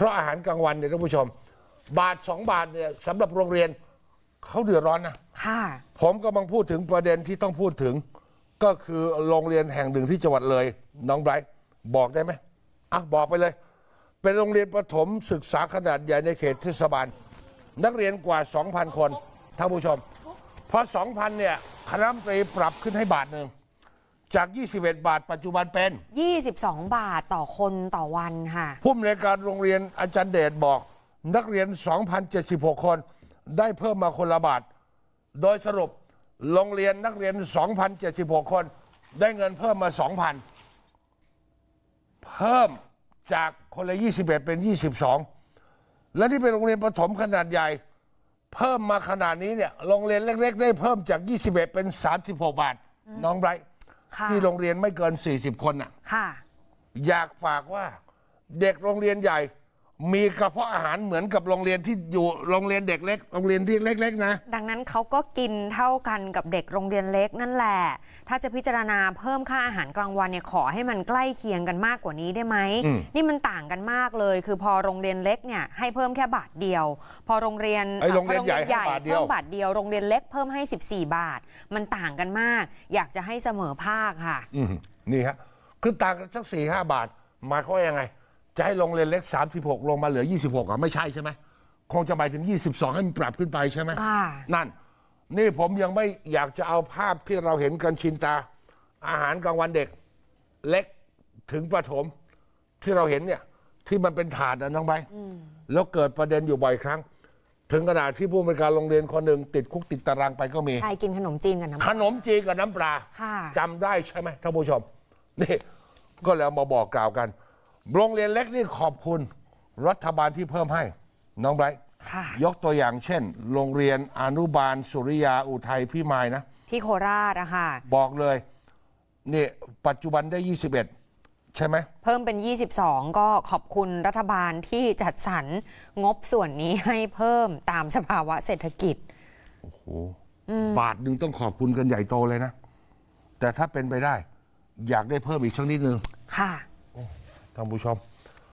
เพราะอาหารกลางวันเนี่ยท่านผู้ชม บาทสองบาทเนี่ยสำหรับโรงเรียนเขาเดือดร้อนนะค่ะผมกำลังพูดถึงประเด็นที่ต้องพูดถึง ก็คือโรงเรียนแห่งหนึ่งที่จังหวัดเลย น้องไบรท์บอกได้ไหมอะบอกไปเลย เป็นโรงเรียนประถมศึกษาขนาดใหญ่ในเขตเทศบาล นักเรียนกว่า 2,000 คนท่านผู้ชม เพราะ2,000เนี่ยคณะรัฐมนตรีปรับขึ้นให้บาทหนึ่ง จาก 21 บาท ปัจจุบันเป็น 22 บาทต่อคนต่อวันค่ะ ผู้อำนวยการโรงเรียนอาจารย์เดชบอก นักเรียน 2,076 คน ได้เพิ่มมาคนละบาท โดยสรุปโรงเรียนนักเรียน 2,076 คน ได้เงินเพิ่มมา 2,000 เพิ่มจากคนละ 21 เป็น 22 และที่เป็นโรงเรียนประถมขนาดใหญ่ เพิ่มมาขนาดนี้เนี่ยโรงเรียนเล็กๆ ได้เพิ่มจาก 21 เป็น 36 บาท น้องไบร ท์ค่ะที่โรงเรียนไม่เกิน 40 คนน่ะค่ะอยากฝากว่าเด็กโรงเรียนใหญ่ มีกระเพาะอาหารเหมือนกับโรงเรียนที่อยู่โรงเรียนเด็กเล็ก โรงเรียนที่เล็ก ๆ นะ ดังนั้นเขาก็กินเท่ากันกับเด็กโรงเรียนเล็กนั่นแหละ ถ้าจะพิจารณาเพิ่มค่าอาหารกลางวันเนี่ยขอให้มันใกล้เคียงกันมากกว่านี้ได้ไหมอืมนี่มันต่างกันมากเลย คือพอโรงเรียนเล็กเนี่ยให้เพิ่มแค่บาทเดียว พอโรงเรียนไอ้โรงเรียนใหญ่ให้บาทเดียวเพิ่มบาทเดียว โรงเรียนเล็กเพิ่มให้ 14 บาท มันต่างกันมาก อยากจะให้เสมอภาคค่ะอืมนี่ฮะคือต่างกันสักสี่ห้าบาทหมายความว่ายังไง จะให้โรงเรียนเล็ก 36 ลงมาเหลือ 26อะไม่ใช่ใช่ไหมคงจะหมายถึง 22 ให้มันปรับขึ้นไปใช่ไหมค่ะนั่น นี่ผมยังไม่อยากจะเอาภาพที่เราเห็นกันชินตา อาหารกลางวันเด็กเล็กถึงประถมที่เราเห็นเนี่ย ที่มันเป็นถาดนะน้องใบร์ทแล้วเกิดประเด็นอยู่บ่อยครั้ง ถึงขนาดที่ผู้บริการโรงเรียนคนหนึ่งติดคุกติดตารางไปก็มีชายกินขนมจีนกับน้ำขนมจีนกับน้ำปลาค่ะจำได้ใช่ไหมท่านผู้ชมนี่ก็แล้วมาบอกกล่าวกัน โรงเรียนเล็กนี่ขอบคุณรัฐบาลที่เพิ่มให้ น้องไบรท์ค่ะ ยกตัวอย่างเช่น โรงเรียนอนุบาลสุริยาอุทัยพิมายนะ ที่โคราชอะค่ะ บอกเลยนี่ปัจจุบันได้ 21 ใช่ไหม เพิ่มเป็น 22 ก็ขอบคุณรัฐบาลที่จัดสรรงบส่วนนี้ให้เพิ่มตามสภาวะเศรษฐกิจบาทหนึ่งต้องขอบคุณกันใหญ่โตเลยนะ แต่ถ้าเป็นไปได้ อยากได้เพิ่มอีกสักนิดนึง ค่ะ ท่านผู้ชม